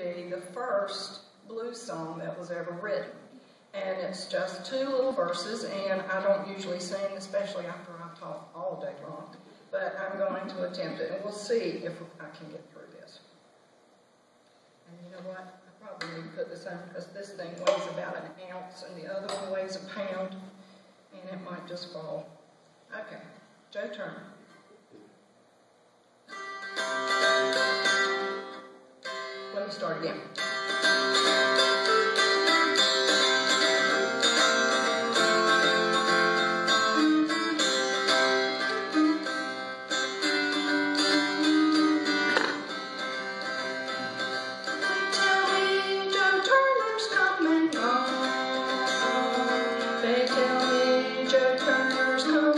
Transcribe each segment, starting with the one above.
be the first blues song that was ever written. And it's just two little verses, and I don't usually sing, especially after I talk all day long. But I'm going to attempt it, and we'll see if I can get through this. And you know what? I probably need to put this on because this thing weighs about an ounce, and the other one weighs a pound, and it might just fall. Okay, Joe Turner. Let me start again. They tell me Joe Turner's come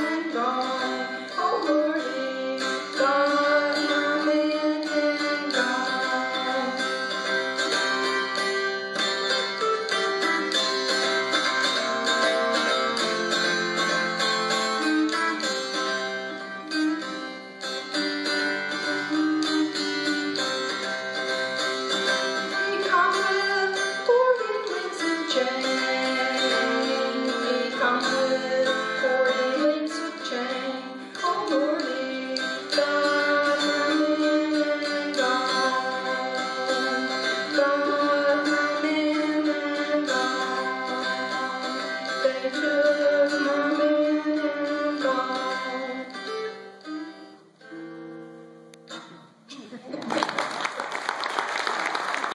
Jesus.